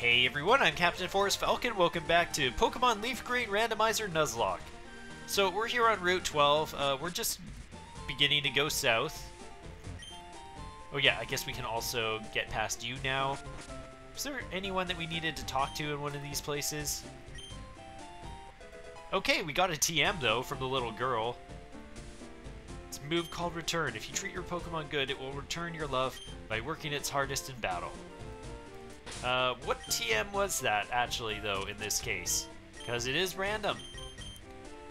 Hey everyone, I'm Captain Forest Falcon. Welcome back to Pokemon Leaf Green Randomizer Nuzlocke. So we're here on Route 12. Uh, we're just beginning to go south. Oh yeah, I guess we can also get past you now. Is there anyone that we needed to talk to in one of these places? Okay, we got a TM though from the little girl. It's a move called Return. If you treat your Pokemon good, it will return your love by working its hardest in battle. Uh, what TM was that, actually, though, in this case? Because it is random.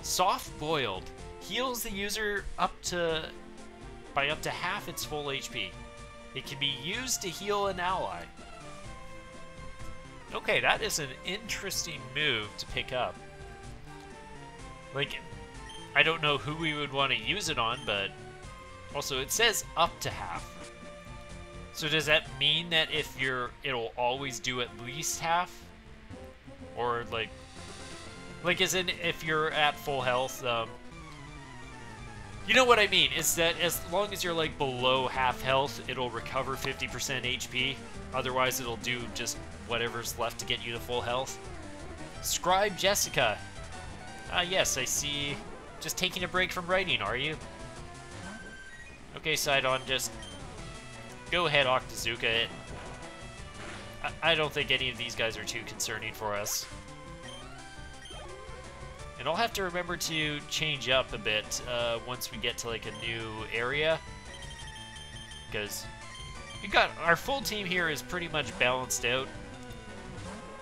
Soft Boiled heals the user up to by up to half its full HP. It can be used to heal an ally. Okay, that is an interesting move to pick up. Like, I don't know who we would want to use it on, but also it says up to half. So does that mean that if you're, it'll always do at least half? Or like, like as in if you're at full health, um, you know what I mean, is that as long as you're like below half health, it'll recover 50% HP. Otherwise it'll do just whatever's left to get you to full health. Scribe Jessica. Ah yes, I see. Just taking a break from writing, are you? Okay, Sidon, just Go ahead, Octazooka. I, I don't think any of these guys are too concerning for us. And I'll have to remember to change up a bit uh, once we get to like a new area. Because we got our full team here is pretty much balanced out.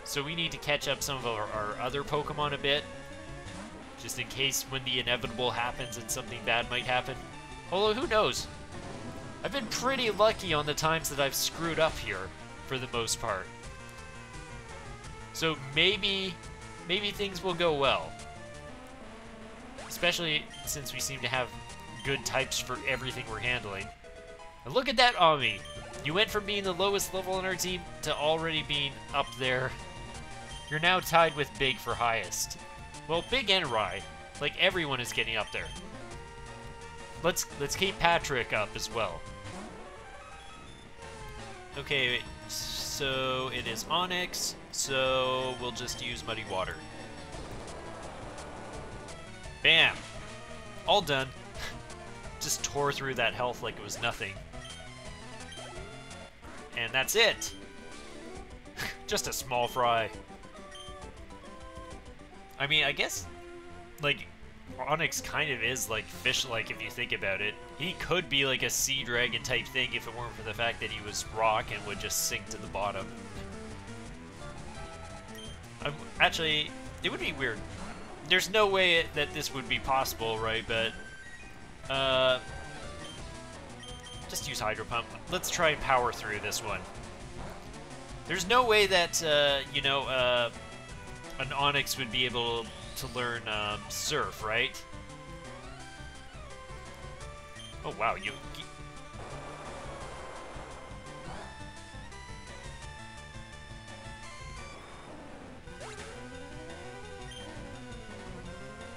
So we need to catch up some of our, our other Pokemon a bit. Just in case when the inevitable happens and something bad might happen. Although, who knows? I've been pretty lucky on the times that I've screwed up here, for the most part. So maybe, maybe things will go well. Especially since we seem to have good types for everything we're handling. And look at that, Ami! You went from being the lowest level on our team to already being up there. You're now tied with Big for highest. Well, Big and Rye. Like, everyone is getting up there. Let's let's keep Patrick up as well. Okay, so it is Onix, so we'll just use Muddy Water. Bam! All done. just tore through that health like it was nothing. And that's it! just a small fry. I mean, I guess, like, Onix kind of is like fish-like if you think about it. He could be like a sea dragon type thing if it weren't for the fact that he was rock and would just sink to the bottom. Um, actually, it would be weird. There's no way that this would be possible, right? But uh, just use Hydro Pump. Let's try and power through this one. There's no way that uh, you know uh, an Onix would be able to learn um, Surf, right? Oh wow, you...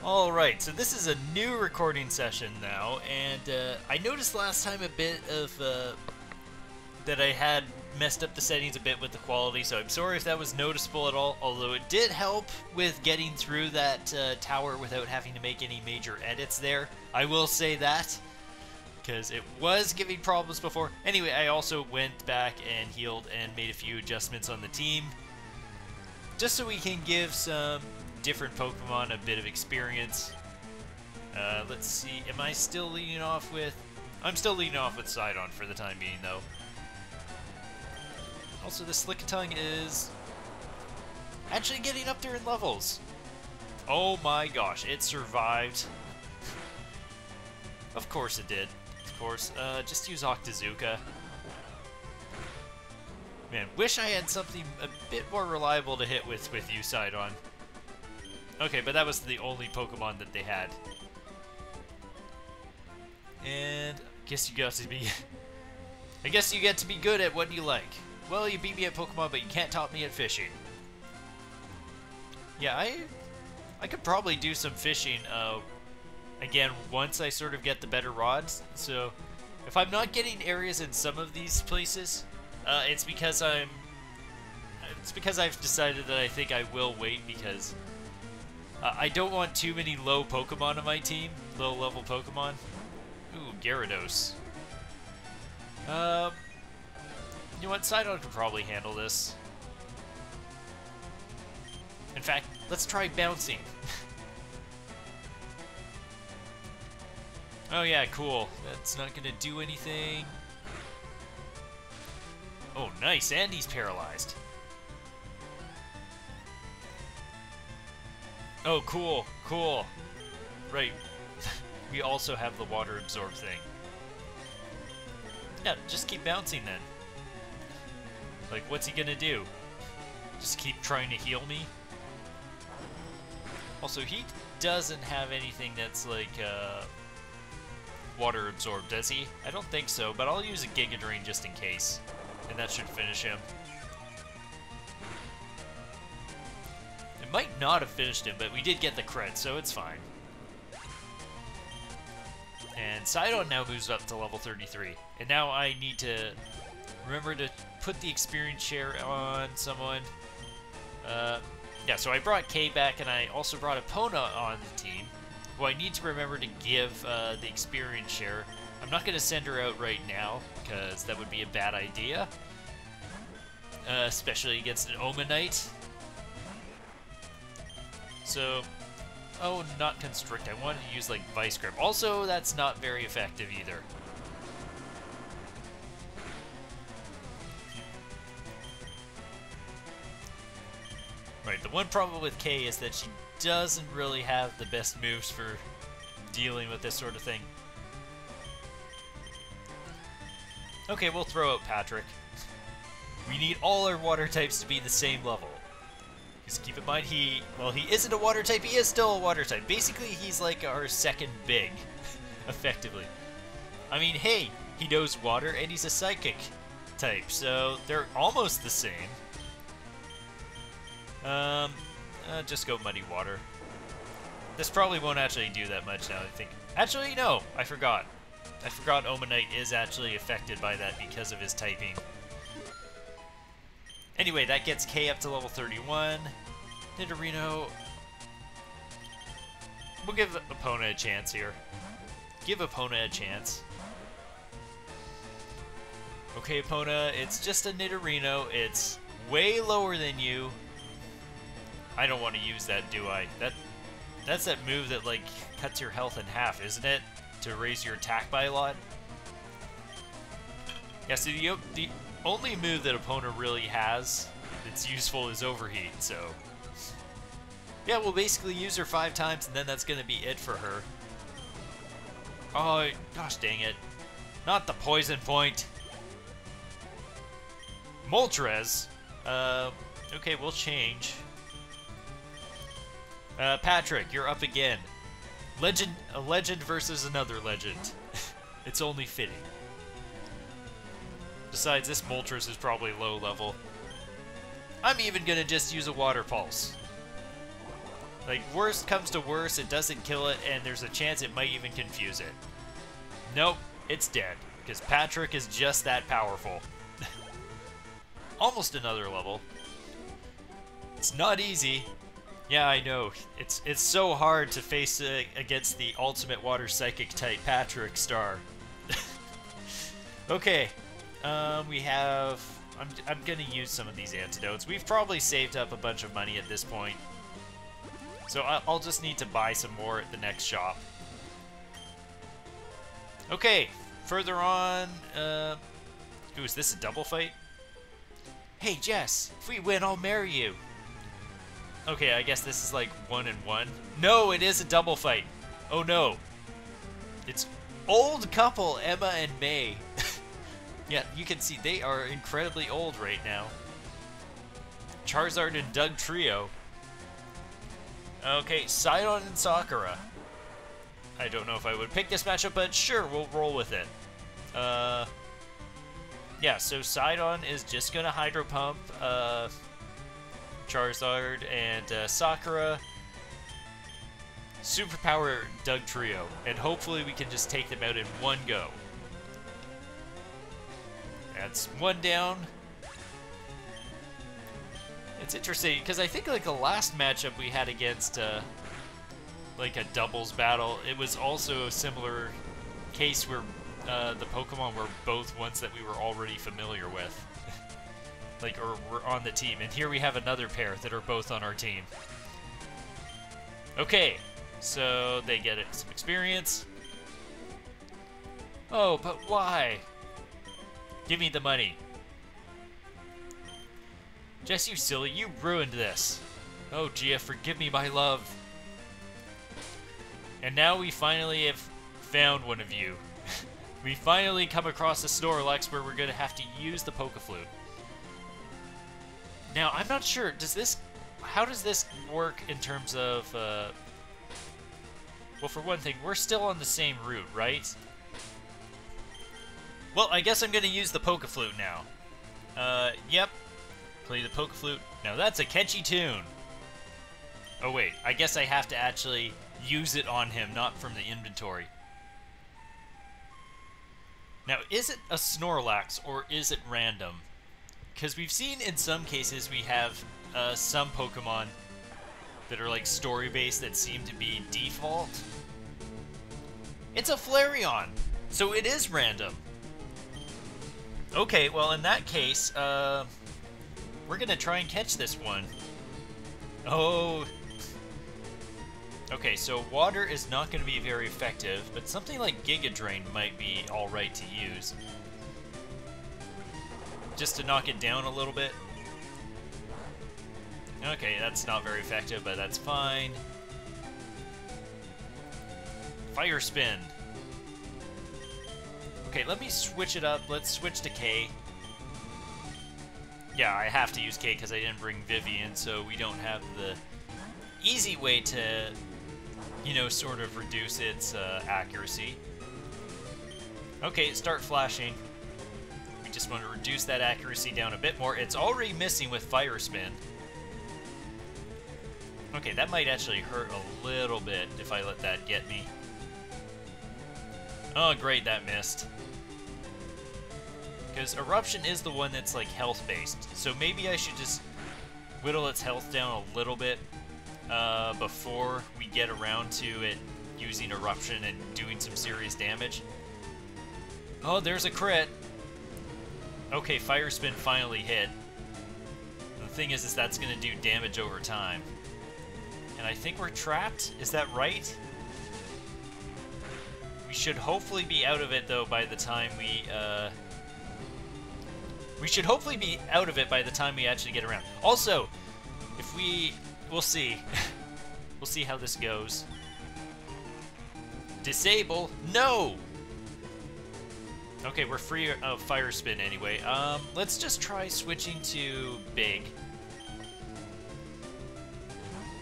Alright, so this is a new recording session now, and uh, I noticed last time a bit of... Uh, that I had messed up the settings a bit with the quality, so I'm sorry if that was noticeable at all, although it did help with getting through that uh, tower without having to make any major edits there. I will say that, because it was giving problems before. Anyway, I also went back and healed and made a few adjustments on the team, just so we can give some different Pokemon a bit of experience. Uh, let's see, am I still leading off with... I'm still leading off with Sidon for the time being, though. Also, the Lickitung is actually getting up there in levels. Oh my gosh, it survived. of course it did. Of course. Uh, just use Octazooka. Man, wish I had something a bit more reliable to hit with with you, Sidon. Okay, but that was the only Pokemon that they had. And I guess you got to be... I guess you get to be good at what you like. Well, you beat me at Pokemon, but you can't top me at fishing. Yeah, I I could probably do some fishing, uh, again, once I sort of get the better rods. So, if I'm not getting areas in some of these places, uh, it's because I'm It's because I've decided that I think I will wait because uh, I don't want too many low Pokemon on my team, low level Pokemon. Ooh, Gyarados. Um, you know what? Sidon could probably handle this. In fact, let's try bouncing. oh yeah, cool. That's not gonna do anything. Oh, nice, and he's paralyzed. Oh, cool, cool. Right. we also have the water absorb thing. Yeah, just keep bouncing then. Like, what's he gonna do? Just keep trying to heal me? Also, he doesn't have anything that's like, uh, water absorbed, does he? I don't think so, but I'll use a Giga Drain just in case. And that should finish him. It might not have finished him, but we did get the cred, so it's fine. And Sidon now moves up to level 33. And now I need to remember to put the experience share on someone. Uh, yeah, so I brought Kay back, and I also brought Epona on the team, who I need to remember to give uh, the experience share. I'm not going to send her out right now, because that would be a bad idea. Uh, especially against an Omanyte. So, oh, not Constrict. I wanted to use, like, Vice Grip. Also, that's not very effective either. One problem with Kay is that she doesn't really have the best moves for dealing with this sort of thing. Okay, we'll throw out Patrick. We need all our water types to be the same level. Because keep in mind, he, well, he isn't a water type, he is still a water type. Basically, he's like our second big, effectively. I mean, hey, he knows water and he's a psychic type, so they're almost the same. Um, uh, just go muddy water. This probably won't actually do that much now, I think. Actually, no, I forgot. I forgot Omanyte is actually affected by that because of his typing. Anyway, that gets K up to level 31. Nidorino... We'll give Epona a chance here. Give Epona a chance. Okay, Epona, it's just a Nidorino. It's way lower than you. I don't want to use that, do I? That That's that move that, like, cuts your health in half, isn't it? To raise your attack by a lot? Yeah, so the, the only move that Epona really has that's useful is Overheat, so... Yeah, we'll basically use her five times, and then that's going to be it for her. Oh, gosh dang it. Not the poison point. Moltres. Uh, okay, we'll change. Uh, Patrick, you're up again. Legend, a legend versus another legend. it's only fitting. Besides, this Moltres is probably low level. I'm even gonna just use a Water Pulse. Like, worst comes to worst, it doesn't kill it, and there's a chance it might even confuse it. Nope, it's dead, because Patrick is just that powerful. Almost another level. It's not easy. Yeah, I know. It's it's so hard to face uh, against the ultimate water psychic type Patrick Star. okay, um, we have... I'm, I'm gonna use some of these antidotes. We've probably saved up a bunch of money at this point. So I'll just need to buy some more at the next shop. Okay, further on... Uh, ooh, is this a double fight? Hey, Jess, if we win, I'll marry you. Okay, I guess this is like one and one. No, it is a double fight. Oh no. It's old couple, Emma and May. Yeah, you can see they are incredibly old right now. Charizard and Dugtrio. Okay, Sidon and Sakura. I don't know if I would pick this matchup, but sure, we'll roll with it. Uh, yeah, so Sidon is just going to Hydro Pump uh, Charizard and uh, Sakura. Superpower Dugtrio, and hopefully we can just take them out in one go. That's one down. It's interesting because I think like the last matchup we had against uh, like a doubles battle, it was also a similar case where uh, the Pokemon were both ones that we were already familiar with, like or were on the team. And here we have another pair that are both on our team. Okay, so they get some experience. Oh, but why? Give me the money. Jess, you silly, you ruined this. Oh, Gia, forgive me my love. And now we finally have found one of you. we finally come across a Snorlax where we're going to have to use the Pokeflute. Now, I'm not sure, does this... How does this work in terms of... Uh, well, for one thing, we're still on the same route, right? Well, I guess I'm going to use the Pokeflute now. Uh, yep, Play the poke flute. Now that's a catchy tune. Oh wait, I guess I have to actually use it on him, not from the inventory. Now, is it a Snorlax or is it random? Because we've seen in some cases we have uh, some Pokemon that are like story-based that seem to be default. It's a Flareon, so it is random. Okay, well in that case, uh, we're gonna try and catch this one. Oh. Okay, so water is not gonna be very effective, but something like Giga Drain might be alright to use. Just to knock it down a little bit. Okay, that's not very effective, but that's fine. Fire Spin. Okay, let me switch it up. Let's switch to K yeah, I have to use K because I didn't bring Vivian, so we don't have the easy way to, you know, sort of reduce its uh, accuracy. Okay, start flashing. Just want to reduce that accuracy down a bit more. It's already missing with Fire Spin. Okay, that might actually hurt a little bit if I let that get me. Oh, great, that missed. Because Eruption is the one that's like health-based, so maybe I should just whittle its health down a little bit uh, before we get around to it using Eruption and doing some serious damage. Oh, there's a crit! Okay, Fire Spin finally hit. The thing is, is that's going to do damage over time. And I think we're trapped? Is that right? We should hopefully be out of it, though, by the time we, uh, we should hopefully be out of it by the time we actually get around. Also, if we... We'll see. we'll see how this goes. Disable? No! Okay, we're free of Fire Spin anyway. Um, let's just try switching to Big.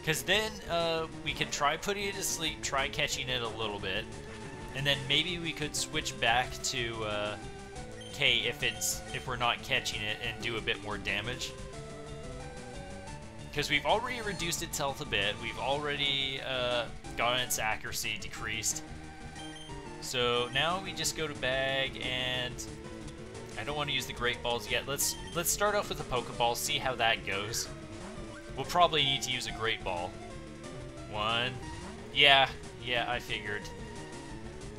Because then uh, we can try putting it to sleep, try catching it a little bit, and then maybe we could switch back to... Uh, okay if it's if we're not catching it and do a bit more damage. Because we've already reduced its health a bit, we've already uh, gotten its accuracy decreased. So now we just go to bag and I don't want to use the great balls yet. Let's let's start off with a Pokeball, see how that goes. We'll probably need to use a great ball. One. Yeah, yeah, I figured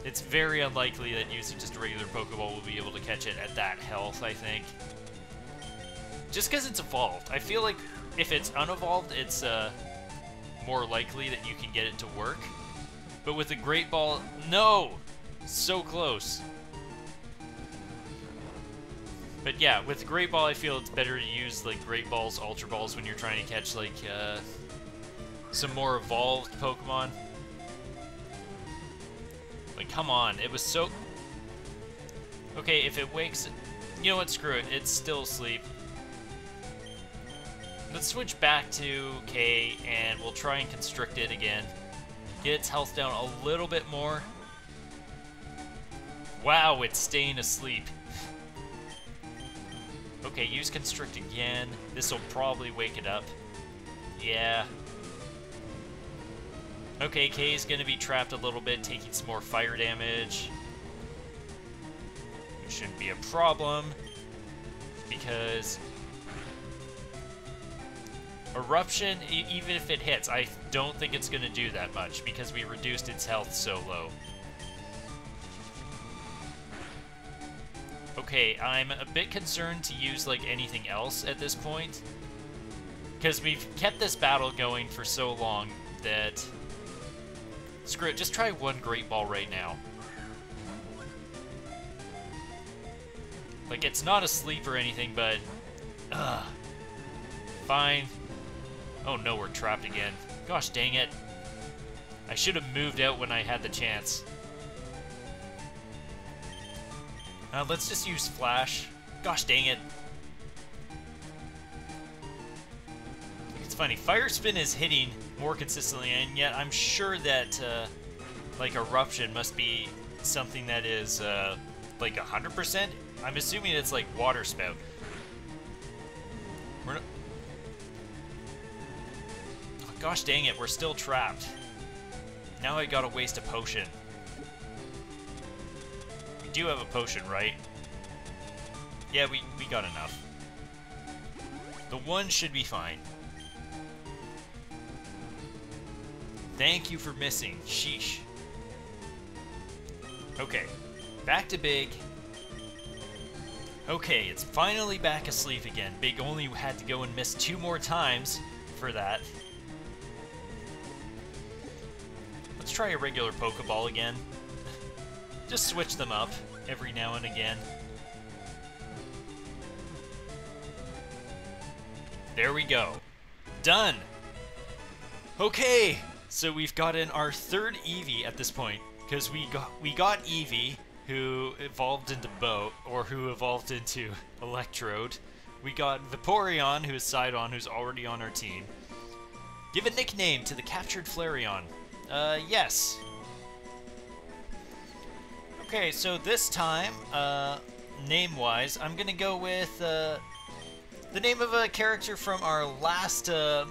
it's very unlikely that using just a regular Pokeball will be able to catch it at that health, I think. Just because it's evolved. I feel like if it's unevolved, it's uh, more likely that you can get it to work. But with the Great Ball, no! So close. But yeah, with Great Ball, I feel it's better to use like Great Balls, Ultra Balls when you're trying to catch like uh, some more evolved Pokemon. Like, come on, it was so... Okay, if it wakes... You know what, screw it, it's still asleep. Let's switch back to K, and we'll try and constrict it again. Get its health down a little bit more. Wow, it's staying asleep. okay, use constrict again. This will probably wake it up. Yeah, Okay, K is to be trapped a little bit, taking some more fire damage. Which shouldn't be a problem, because Eruption, even if it hits, I don't think it's to do that much because we reduced its health so low. Okay, I'm a bit concerned to use like anything else at this point. Because we've kept this battle going for so long that... Screw it, just try one Great Ball right now. Like, it's not asleep or anything, but... Ugh. Fine. Oh no, we're trapped again. Gosh dang it. I should have moved out when I had the chance. Uh, let's just use Flash. Gosh dang it. It's funny, Fire Spin is hitting more consistently, and yet I'm sure that, uh, like, Eruption must be something that is, uh, like, 100%? I'm assuming it's like Water Spout. We're not... Oh, gosh dang it, we're still trapped. Now I gotta waste a potion. Do have a potion, right? Yeah, we, we got enough. The one should be fine. Thank you for missing. Sheesh. Okay. Back to Big. Okay, it's finally back asleep again. Big only had to go and miss two more times for that. Let's try a regular Pokeball again. Just switch them up every now and again. There we go. Done! Okay, so we've gotten our third Eevee at this point, because we got we got Eevee, who evolved into Boat, or who evolved into Electrode. We got Vaporeon, who is Sidon, who's already on our team. Give a nickname to the captured Flareon. Uh, yes. Okay, so this time, uh, name-wise, I'm gonna go with, uh, the name of a character from our last, uh,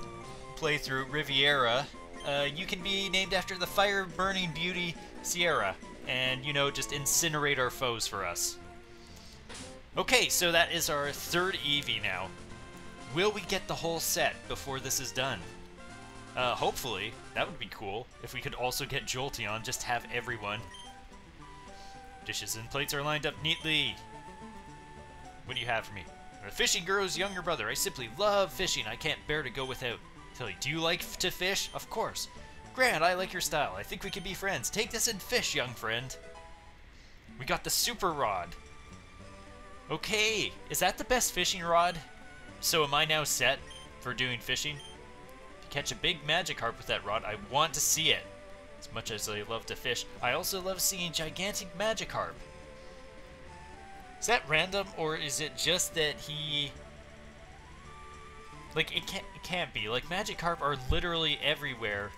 playthrough, Riviera. Uh, you can be named after the fire-burning beauty, Sierra, and, you know, just incinerate our foes for us. Okay, so that is our third Eevee now. Will we get the whole set before this is done? Uh, hopefully. That would be cool. If we could also get Jolteon, just have everyone. Dishes and plates are lined up neatly. What do you have for me? A fishing girl's younger brother. I simply love fishing. I can't bear to go without. Tilly, do you like to fish? Of course. Grant, I like your style. I think we can be friends. Take this and fish, young friend. We got the super rod. Okay, is that the best fishing rod? So am I now set for doing fishing? To catch a big Magikarp with that rod, I want to see it. As much as I love to fish, I also love seeing gigantic Magikarp. Is that random, or is it just that he... Like, it can't, it can't be. Like, Magikarp are literally everywhere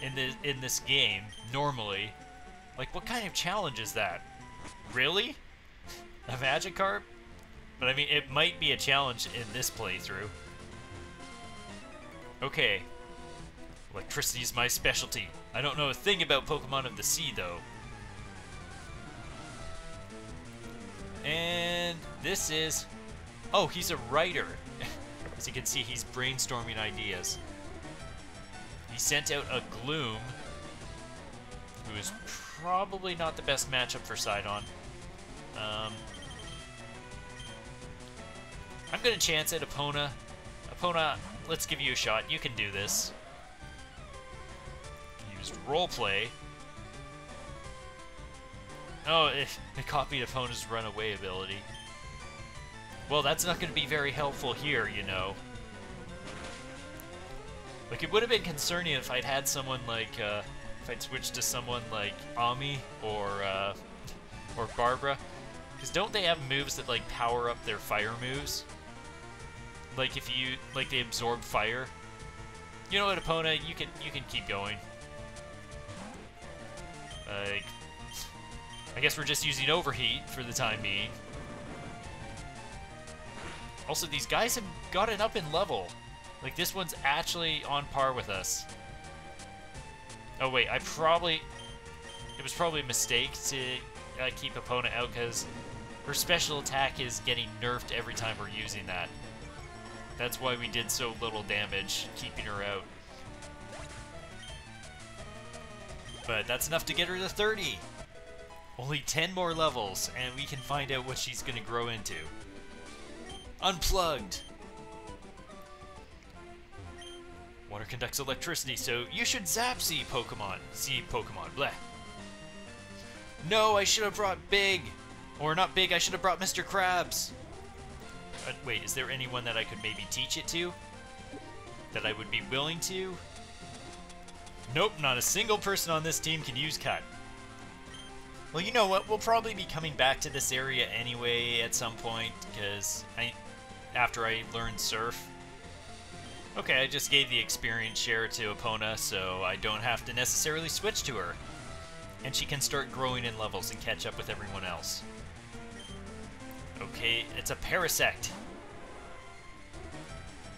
in, the, in this game, normally. Like, what kind of challenge is that? Really? A Magikarp? But I mean, it might be a challenge in this playthrough. Okay. Electricity is my specialty. I don't know a thing about Pokemon of the Sea, though. And this is... Oh, he's a writer. As you can see, he's brainstorming ideas. He sent out a Gloom, who is probably not the best matchup for Sidon. Um, I'm going to chance it, Epona. Epona, let's give you a shot. You can do this. Used roleplay. Oh, it, it copied Epona's runaway ability. Well, that's not going to be very helpful here, you know. Like, it would have been concerning if I'd had someone like, uh, if I'd switched to someone like Ami or, uh, or Barbara. Because don't they have moves that, like, power up their fire moves? Like, if you, like, they absorb fire? You know what, Epona? You can, you can keep going. Like, I guess we're just using Overheat for the time being. Also, these guys have gotten up in level. Like, this one's actually on par with us. Oh, wait, I probably... It was probably a mistake to uh, keep Epona out, because her special attack is getting nerfed every time we're using that. That's why we did so little damage keeping her out. But that's enough to get her to 30. Only 10 more levels, and we can find out what she's going to grow into. Unplugged. Water conducts electricity, so you should zap Z Pokemon. Z Pokemon, bleh. No, I should have brought Big. Or not Big, I should have brought Mr. Krabs. Uh, wait, is there anyone that I could maybe teach it to? That I would be willing to? Nope, not a single person on this team can use Cut. Well, you know what? We'll probably be coming back to this area anyway at some point, because I, after I learn Surf. Okay, I just gave the experience share to Epona, so I don't have to necessarily switch to her. And she can start growing in levels and catch up with everyone else. Okay, it's a Parasect.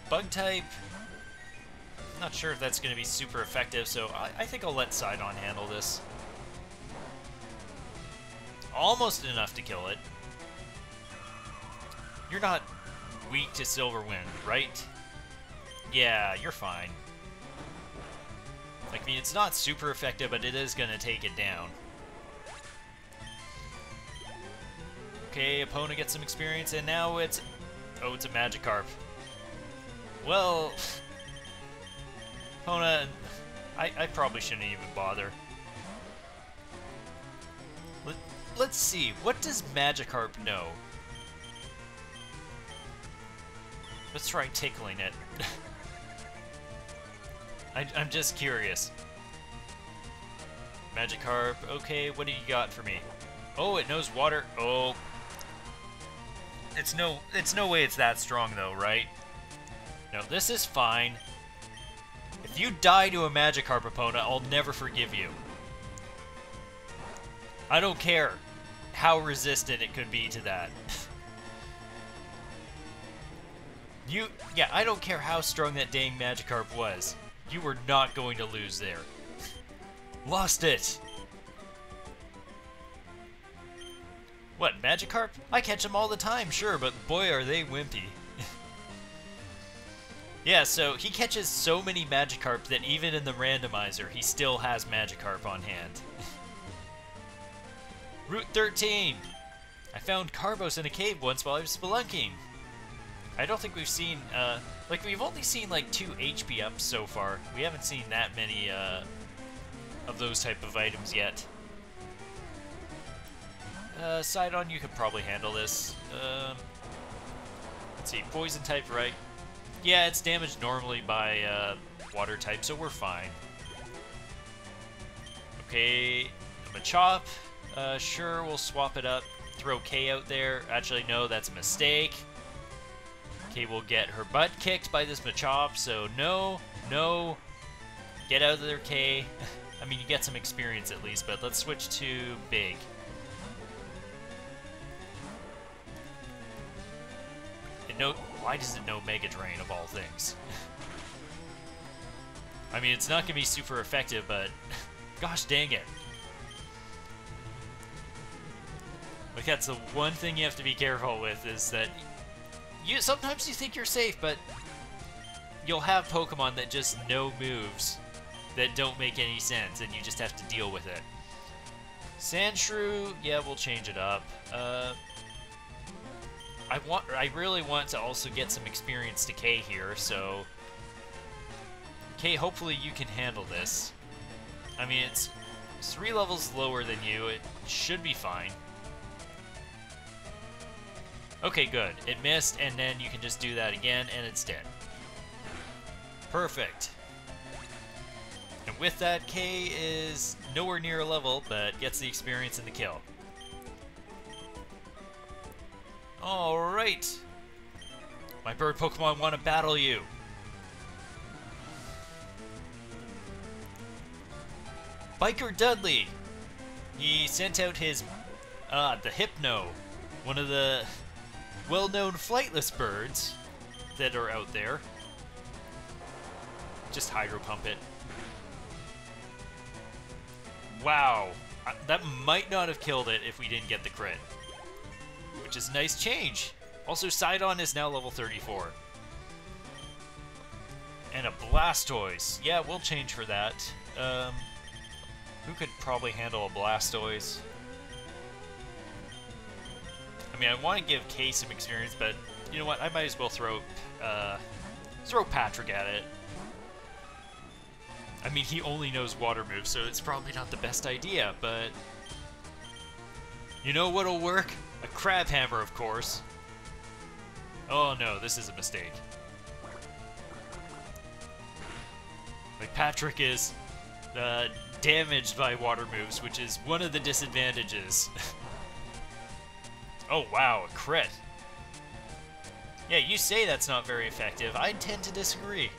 Bug type. Not sure if that's going to be super effective, so I, I think I'll let Sidon handle this. Almost enough to kill it. You're not weak to Silver Wind, right? Yeah, you're fine. Like, I mean, it's not super effective, but it is going to take it down. Okay, Epona gets some experience, and now it's... Oh, it's a Magikarp. Well... Epona... I, I probably shouldn't even bother. Let, let's see, what does Magikarp know? Let's try tickling it. I, I'm just curious. Magikarp, okay, what do you got for me? Oh, it knows water. Oh. It's no it's no way it's that strong though, right? No, this is fine. If you die to a Magikarp opponent, I'll never forgive you. I don't care how resistant it could be to that. you, yeah, I don't care how strong that dang Magikarp was. You were not going to lose there. Lost it! What, Magikarp? I catch them all the time, sure, but boy are they wimpy. Yeah, so he catches so many Magikarp that even in the randomizer, he still has Magikarp on hand. Route 13! I found Carbos in a cave once while I was spelunking. I don't think we've seen, uh, like, we've only seen, like, two HP ups so far. We haven't seen that many, uh, of those type of items yet. Uh, Sidon, you could probably handle this. Um, let's see, poison type, right? Yeah, it's damaged normally by, uh, water type, so we're fine. Okay, Machop. Uh, sure, we'll swap it up. Throw K out there. Actually, no, that's a mistake. Okay, we'll get her butt kicked by this Machop, so no, no, get out of there, K. I mean, you get some experience at least, but let's switch to Big. It no, why does it know Mega Drain of all things? I mean, it's not going to be super effective, but gosh dang it. Like, that's the one thing you have to be careful with, is that you sometimes you think you're safe, but you'll have Pokemon that just know moves that don't make any sense, and you just have to deal with it. Sandshrew, yeah, we'll change it up. Uh, I want, I really want to also get some experience to K here, so K, hopefully you can handle this. I mean, it's three levels lower than you. It should be fine. Okay, good. It missed, and then you can just do that again, and it's dead. Perfect. And with that, K is nowhere near a level, but gets the experience in the kill. Alright. My bird Pokemon want to battle you. Biker Dudley. He sent out his, uh, the Hypno, one of the well-known flightless birds that are out there. Just hydro pump it. Wow. That might not have killed it if we didn't get the crit. Which is a nice change. Also, Sidon is now level 34. And a Blastoise. Yeah, we'll change for that. Um, who could probably handle a Blastoise? I mean, I want to give Kay some experience, but you know what? I might as well throw, uh, throw Patrick at it. I mean, he only knows water moves, so it's probably not the best idea, but... You know what'll work? A Crabhammer, of course. Oh no, this is a mistake. Like, Patrick is uh, damaged by water moves, which is one of the disadvantages. oh wow, a crit. Yeah, you say that's not very effective. I tend to disagree.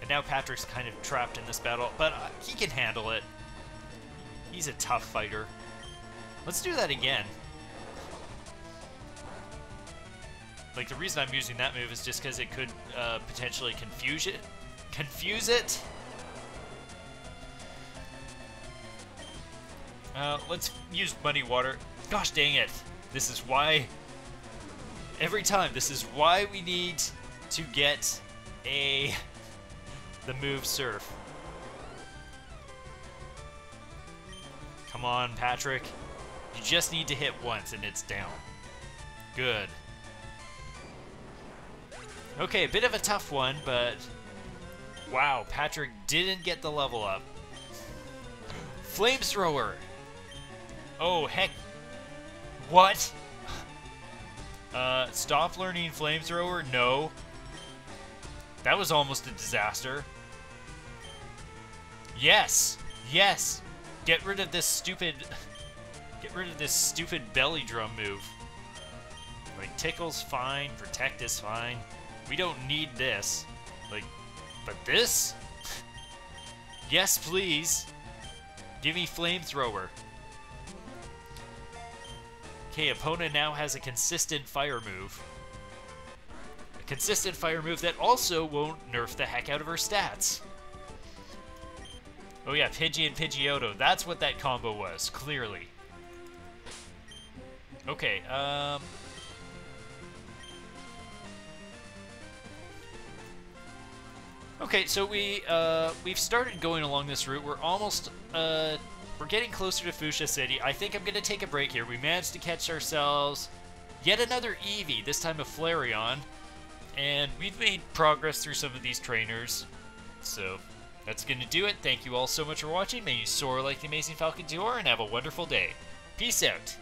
And now Patrick's kind of trapped in this battle, but uh, he can handle it. He's a tough fighter. Let's do that again. Like, the reason I'm using that move is just because it could uh, potentially confuse it. Confuse it? Uh, let's use Muddy Water. Gosh dang it. This is why... Every time, this is why we need to get a the move Surf. Come on, Patrick. You just need to hit once and it's down. Good. Okay, a bit of a tough one, but... Wow, Patrick didn't get the level up. Flamethrower! Oh, heck. What? Uh, stop learning Flamethrower? No. That was almost a disaster. Yes! Yes! Get rid of this stupid... Get rid of this stupid belly drum move. Like, Tickle's fine, Protect is fine. We don't need this. Like, but this? yes, please! Give me Flamethrower. Okay, Epona now has a consistent fire move. A consistent fire move that also won't nerf the heck out of her stats. Oh yeah, Pidgey and Pidgeotto. That's what that combo was, clearly. Okay, um... Okay, so we, uh, we've started going along this route. We're almost, uh, we're getting closer to Fuchsia City. I think I'm going to take a break here. We managed to catch ourselves yet another Eevee, this time a Flareon. And we've made progress through some of these trainers. So, that's going to do it. Thank you all so much for watching. May you soar like the amazing Falcon Falconteur and have a wonderful day. Peace out.